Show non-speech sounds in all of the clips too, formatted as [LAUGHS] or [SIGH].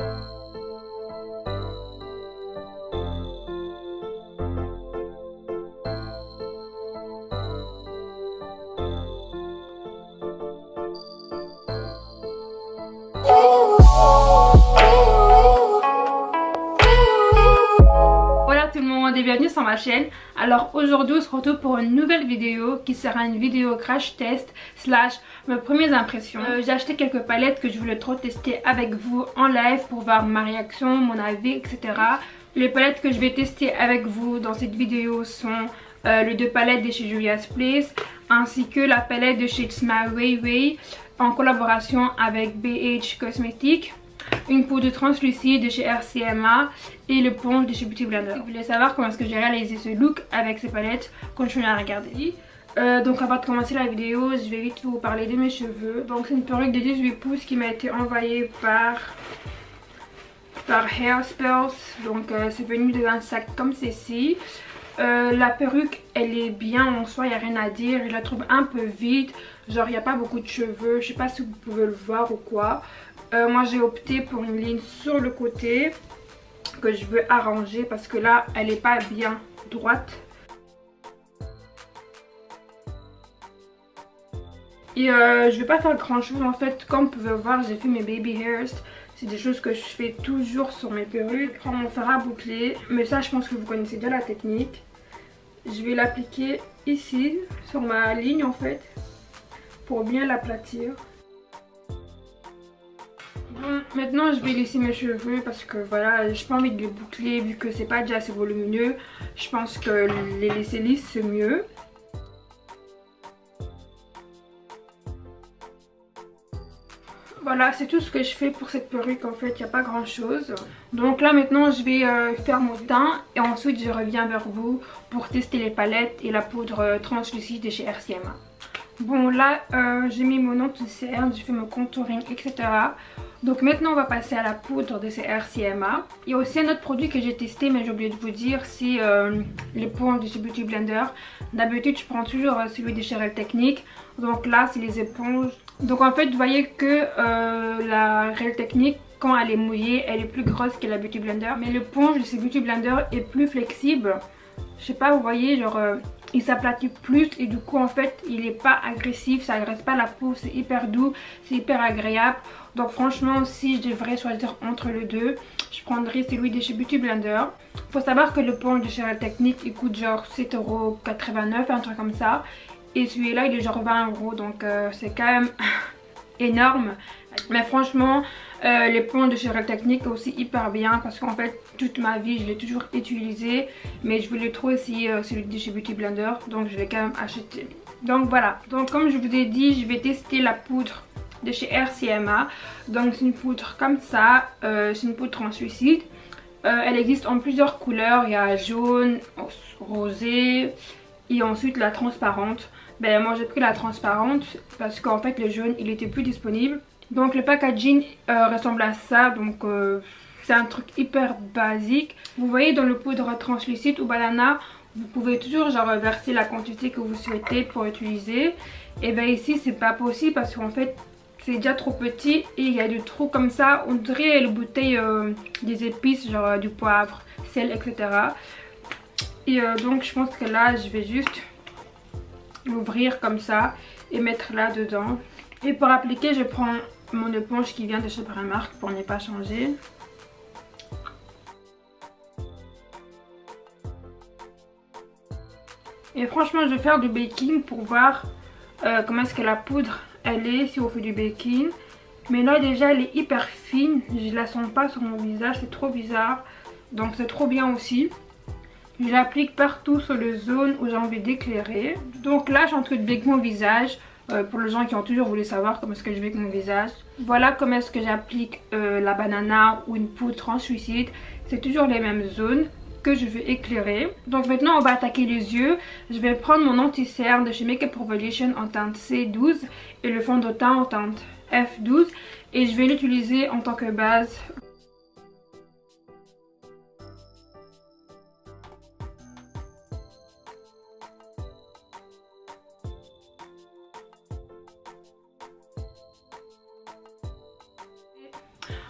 you bienvenue sur ma chaîne. Alors aujourd'hui on se retrouve pour une nouvelle vidéo qui sera une vidéo crash test slash mes premières impressions. Euh, j'ai acheté quelques palettes que je voulais trop tester avec vous en live pour voir ma réaction, mon avis etc les palettes que je vais tester avec vous dans cette vidéo sont euh, les deux palettes de chez Julia's Place ainsi que la palette de chez It's My Way Way en collaboration avec BH Cosmetics une poudre translucide de chez RCMA et le ponge de chez Beauty Blender. Si vous voulez savoir comment est-ce que j'ai réalisé ce look avec ces palettes, continuez à regarder. Euh, donc avant de commencer la vidéo, je vais vite vous parler de mes cheveux. Donc c'est une perruque de 18 pouces qui m'a été envoyée par par Hair Spells. Donc euh, c'est venu dans un sac comme ceci. Euh, la perruque elle est bien en soi, il n'y a rien à dire. Je la trouve un peu vide. Genre il n'y a pas beaucoup de cheveux. Je sais pas si vous pouvez le voir ou quoi. Euh, moi j'ai opté pour une ligne sur le côté que je veux arranger parce que là elle n'est pas bien droite. Et euh, je vais pas faire grand chose en fait comme vous pouvez voir j'ai fait mes baby hairs c'est des choses que je fais toujours sur mes perruques. Je prends mon fer à boucler mais ça je pense que vous connaissez déjà la technique. Je vais l'appliquer ici sur ma ligne en fait pour bien l'aplatir maintenant je vais laisser mes cheveux parce que voilà, j'ai pas envie de les boucler vu que c'est pas déjà assez volumineux. Je pense que les laisser lisses c'est mieux. Voilà, c'est tout ce que je fais pour cette perruque en fait, il n'y a pas grand chose. Donc là maintenant je vais euh, faire mon teint et ensuite je reviens vers vous pour tester les palettes et la poudre euh, translucide de chez RCMA. Bon là euh, j'ai mis mon anti-cerne, j'ai fait mon contouring etc. Donc maintenant on va passer à la poudre de ces RCMA. Il y a aussi un autre produit que j'ai testé mais j'ai oublié de vous dire, c'est euh, de chez Beauty Blender. D'habitude je prends toujours euh, celui de chez Real Technique. Donc là c'est les éponges. Donc en fait vous voyez que la Real Technique quand elle est mouillée elle est plus grosse que la Beauty Blender. Mais l'éponge de ces Beauty Blender est plus flexible. Je sais pas vous voyez genre il s'aplatit plus et du coup en fait il est pas agressif, ça agresse pas la peau, c'est hyper doux, c'est hyper agréable. Donc franchement si je devrais choisir entre les deux, je prendrais celui de chez Beauty Blender. Faut savoir que le pont de chez Real Technique il coûte genre 7,89€ un truc comme ça. Et celui-là il est genre 20€ donc euh, c'est quand même [LAUGHS] énorme. Mais franchement euh, les ponts de chez Real Technique aussi hyper bien parce qu'en fait toute ma vie je l'ai toujours utilisé mais je voulais trop essayer euh, celui de chez Beauty Blender donc je l'ai quand même acheté. Donc voilà, donc comme je vous ai dit je vais tester la poudre de chez RCMA. Donc c'est une poudre comme ça, euh, c'est une poudre translucide. elle existe en plusieurs couleurs, il y a jaune, rosé et ensuite la transparente. Ben moi j'ai pris la transparente parce qu'en fait le jaune il était plus disponible. Donc le packaging euh, ressemble à ça, donc euh, c'est un truc hyper basique. Vous voyez dans le poudre translucide ou banana, vous pouvez toujours genre verser la quantité que vous souhaitez pour utiliser. Et bien ici c'est pas possible parce qu'en fait c'est déjà trop petit et il y a du trou comme ça. On dirait les bouteilles euh, des épices, genre du poivre, sel, etc. Et donc je pense que là je vais juste l'ouvrir comme ça et mettre là dedans. Et pour appliquer je prends mon éponge qui vient de chez Primark pour ne pas changer. Et franchement je vais faire du baking pour voir euh, comment est-ce que la poudre elle est si on fait du baking. Mais là déjà elle est hyper fine, je la sens pas sur mon visage, c'est trop bizarre. Donc c'est trop bien aussi. Je l'applique partout sur les zones où j'ai envie d'éclairer. Donc là suis en train de mon visage. Euh, pour les gens qui ont toujours voulu savoir comment est-ce que je vais avec mon visage. Voilà comment est-ce que j'applique euh, la banana ou une poudre translucide. C'est toujours les mêmes zones que je vais éclairer. Donc maintenant on va attaquer les yeux. Je vais prendre mon anti-cerne de chez Makeup Revolution en teinte C12 et le fond de teint en teinte F12 et je vais l'utiliser en tant que base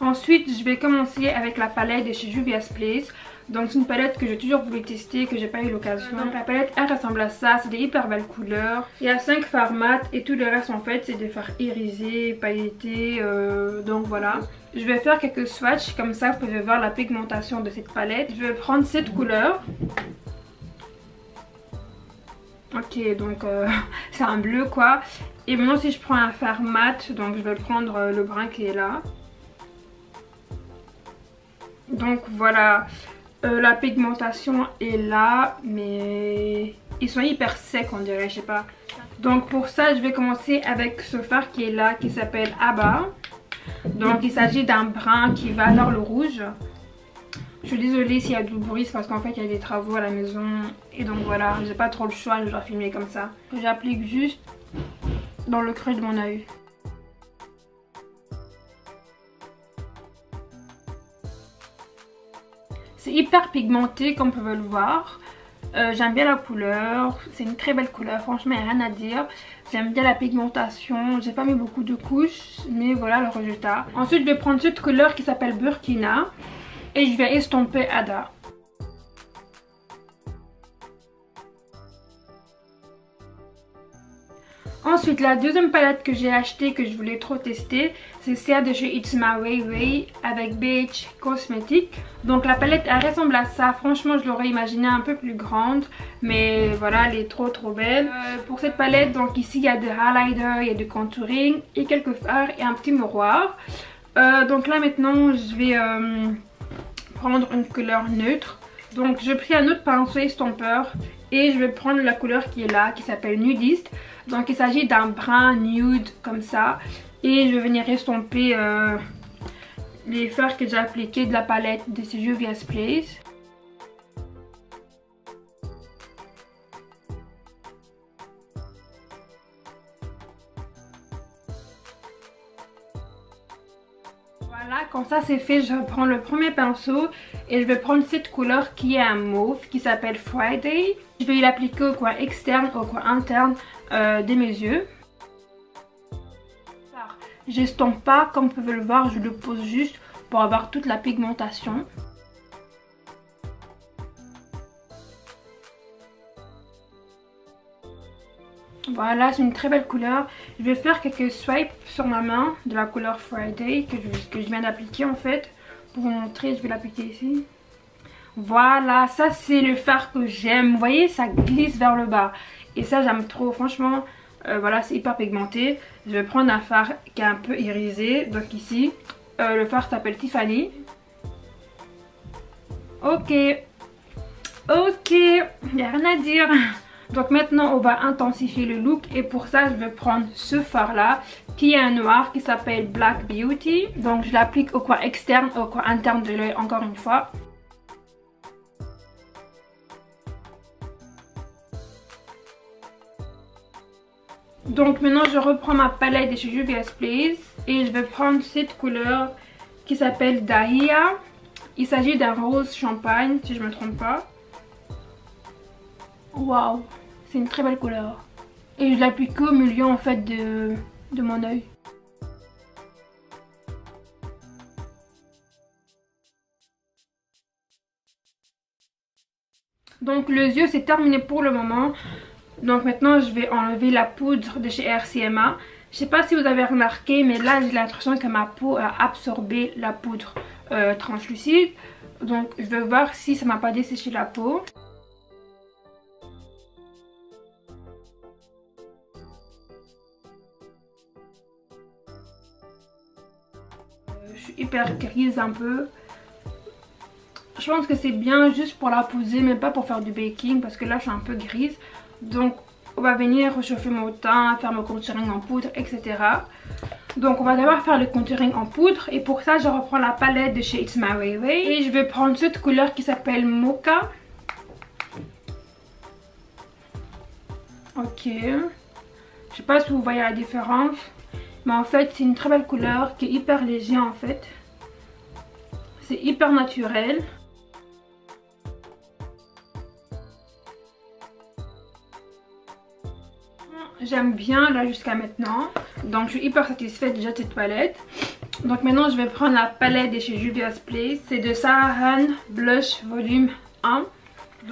Ensuite, je vais commencer avec la palette de chez Juvia's Place. Donc c'est une palette que j'ai toujours voulu tester, que j'ai pas eu l'occasion. Donc la palette elle ressemble à ça, c'est des hyper belles couleurs. Il y a 5 fards mat et tout le reste en fait c'est des fards irisés, pailletés, euh, donc voilà. Je vais faire quelques swatchs comme ça vous pouvez voir la pigmentation de cette palette. Je vais prendre cette couleur. Ok donc euh, [LAUGHS] c'est un bleu quoi. Et maintenant si je prends un fard mat, donc je vais prendre euh, le brun qui est là. Donc voilà, euh, la pigmentation est là, mais ils sont hyper secs on dirait, je sais pas. Donc pour ça, je vais commencer avec ce fard qui est là, qui s'appelle Abba. Donc il s'agit d'un brun qui va dans le rouge. Je suis désolée s'il y a du bruit, parce qu'en fait il y a des travaux à la maison. Et donc voilà, j'ai pas trop le choix, je dois filmer comme ça. J'applique juste dans le creux de mon oeil. C'est hyper pigmenté comme vous pouvez le voir. Euh, j'aime bien la couleur, c'est une très belle couleur, franchement il n'y a rien à dire. J'aime bien la pigmentation, j'ai pas mis beaucoup de couches, mais voilà le résultat. Ensuite je vais prendre cette couleur qui s'appelle Burkina et je vais estomper Ada. Ensuite, la deuxième palette que j'ai achetée, que je voulais trop tester, c'est celle de chez It's My Way Way avec BH Cosmetics. Donc la palette, elle ressemble à ça. Franchement, je l'aurais imaginé un peu plus grande. Mais voilà, elle est trop trop belle. Euh, pour cette palette, donc ici, il y a des highlighters, il y a du contouring et quelques fards et un petit miroir. Euh, donc là, maintenant, je vais euh, prendre une couleur neutre. Donc, je pris un autre pinceau estompeur et je vais prendre la couleur qui est là, qui s'appelle Nudiste. Donc il s'agit d'un brun nude comme ça. Et je vais venir estomper euh, les fleurs que j'ai appliquées de la palette de Juvia's Place. Quand ça c'est fait, je prends le premier pinceau et je vais prendre cette couleur qui est un mauve qui s'appelle Friday. Je vais l'appliquer au coin externe, au coin interne euh, de mes yeux. J'estompe pas, comme vous pouvez le voir, je le pose juste pour avoir toute la pigmentation. Voilà, c'est une très belle couleur. Je vais faire quelques swipes sur ma main de la couleur Friday que je, viens d'appliquer en fait. Pour vous montrer, je vais l'appliquer ici. Voilà, ça c'est le fard que j'aime. Vous voyez, ça glisse vers le bas. Et ça j'aime trop, franchement, euh, voilà c'est hyper pigmenté. Je vais prendre un fard qui est un peu irisé, donc ici. Euh, le fard s'appelle Tiffany. Ok, ok, il n'y a rien à dire. [LAUGHS] Donc maintenant on va intensifier le look et pour ça je vais prendre ce fard là qui est un noir qui s'appelle Black Beauty. Donc je l'applique au coin externe, au coin interne de l'œil encore une fois. Donc maintenant je reprends ma palette de chez Juvia's Place et je vais prendre cette couleur qui s'appelle Dahlia. Il s'agit d'un rose champagne si je me trompe pas. Waouh, c'est une très belle couleur. Et je l'applique au milieu en fait de, mon oeil. Donc les yeux c'est terminé pour le moment. Donc maintenant je vais enlever la poudre de chez RCMA. Je sais pas si vous avez remarqué mais là j'ai l'impression que ma peau a absorbé la poudre euh, translucide. Donc je vais voir si ça m'a pas desséché la peau. Je suis hyper grise un peu. Je pense que c'est bien juste pour la poser mais pas pour faire du baking parce que là je suis un peu grise. Donc on va venir réchauffer mon teint, faire mon contouring en poudre, etc. Donc on va d'abord faire le contouring en poudre et pour ça je reprends la palette de chez It's My Way Way et je vais prendre cette couleur qui s'appelle Mocha. Ok, je sais pas si vous voyez la différence mais en fait c'est une très belle couleur qui est hyper léger en fait. C'est hyper naturel. J'aime bien là jusqu'à maintenant. Donc je suis hyper satisfaite déjà de cette palette. Donc maintenant je vais prendre la palette de chez Juvia's Place. C'est de Sarahan Blush Volume 1.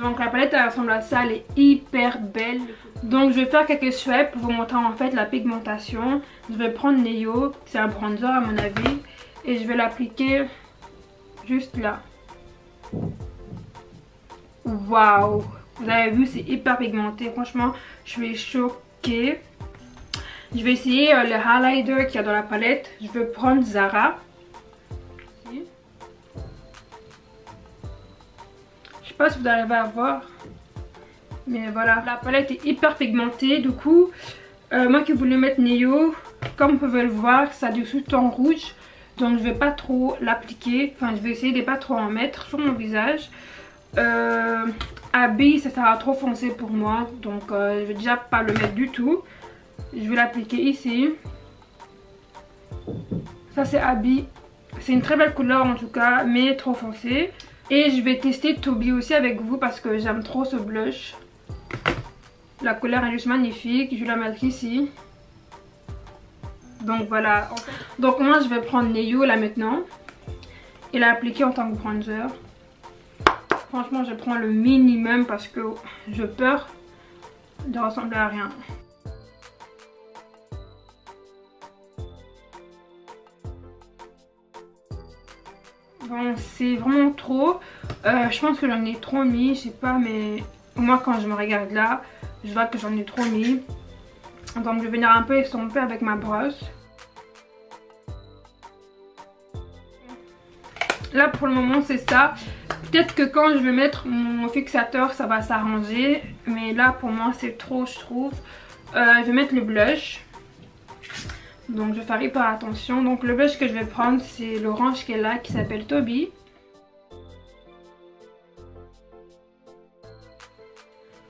Donc la palette elle ressemble à ça, elle est hyper belle. Donc je vais faire quelques swipes pour vous montrer en fait la pigmentation. Je vais prendre Neo, c'est un bronzer à mon avis. Et je vais l'appliquer juste là. Waouh Vous avez vu c'est hyper pigmenté, franchement je suis choquée. Je vais essayer euh, le highlighter qu'il y a dans la palette. Je vais prendre Zara. Je sais pas si vous arrivez à voir. Mais voilà, la palette est hyper pigmentée. Du coup, euh, moi qui voulais mettre Neo, comme vous pouvez le voir, ça a du sous-ton rouge. Donc je vais pas trop l'appliquer. Enfin, je vais essayer de pas trop en mettre sur mon visage. Euh, Abby, ça sera trop foncé pour moi. Donc euh, je vais déjà pas le mettre du tout. Je vais l'appliquer ici. Ça c'est Abby. C'est une très belle couleur en tout cas, mais trop foncé. Et je vais tester Toby aussi avec vous parce que j'aime trop ce blush. La couleur est juste magnifique. Je la mettre ici. Donc voilà. Donc moi je vais prendre Neo là maintenant. Et l'appliquer en tant que bronzer. Franchement je prends le minimum parce que je peur de ressembler à rien. Bon c'est vraiment trop. Euh, je pense que j'en ai trop mis. Je sais pas mais moi quand je me regarde là je vois que j'en ai trop mis. Donc je vais venir un peu estomper avec ma brosse. Là pour le moment c'est ça. Peut-être que quand je vais mettre mon fixateur ça va s'arranger. Mais là pour moi c'est trop je trouve. Euh, je vais mettre le blush. Donc je faire hyper attention. Donc le blush que je vais prendre c'est l'orange qui est là qui s'appelle Toby.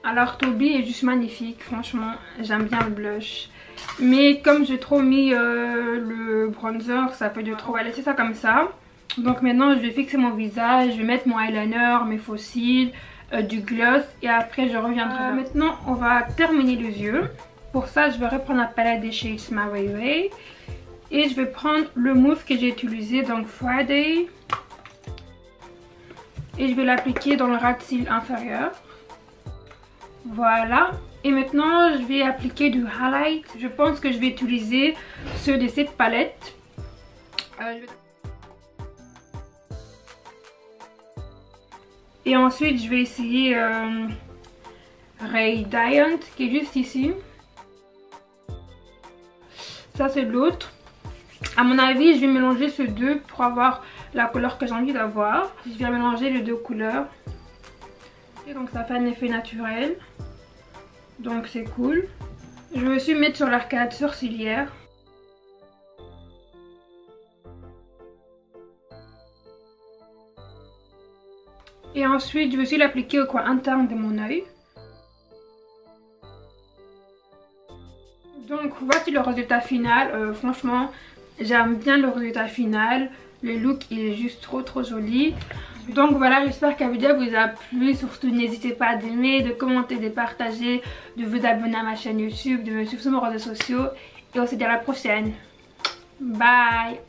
Alors Toby est juste magnifique, franchement, j'aime bien le blush. Mais comme j'ai trop mis euh, le bronzer, ça fait de trop. Va laisser ça comme ça. Donc maintenant je vais fixer mon visage, je vais mettre mon eyeliner, mes fossiles, euh, du gloss et après je reviendrai. Euh, maintenant on va terminer les yeux. Pour ça je vais reprendre la palette des shades My Way Et je vais prendre le mousse que j'ai utilisé, donc Friday. Et je vais l'appliquer dans le ras de cils inférieur. Voilà. Et maintenant, je vais appliquer du highlight. Je pense que je vais utiliser ceux de cette palette. Euh, Et ensuite, je vais essayer euh, Radiant qui est juste ici. Ça, c'est l'autre. À mon avis, je vais mélanger ces deux pour avoir la couleur que j'ai envie d'avoir. Je vais mélanger les deux couleurs. Et donc, ça fait un effet naturel. Donc c'est cool. Je vais aussi mettre sur l'arcade sourcilière. Et ensuite, je vais aussi l'appliquer au coin interne de mon oeil. Donc voici le résultat final. Euh, franchement, j'aime bien le résultat final. Le look il est juste trop trop joli. Donc voilà, j'espère que la vidéo vous a plu. Surtout, n'hésitez pas d'aimer, de commenter, de partager, de vous abonner à ma chaîne YouTube, de me suivre sur mes réseaux sociaux. Et on se dit à la prochaine. Bye